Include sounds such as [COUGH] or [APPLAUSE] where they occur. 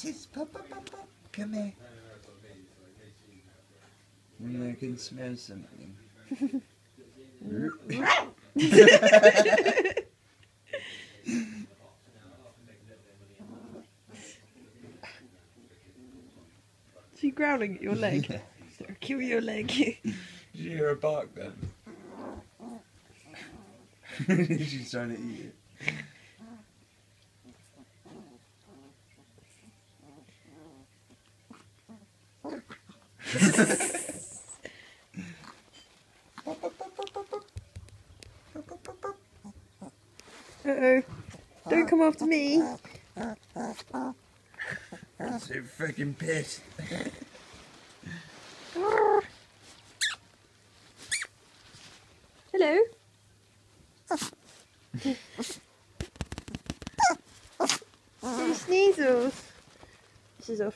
kisses. Pop, pop, pop, pop. Come here. Mm, I can smell something. Is she growling at your leg? Kill your leg. Did you hear her bark then? [LAUGHS] She's trying to eat it. Uh oh. Don't come after me. So freaking pissed. Hello. Sneezels. This is off.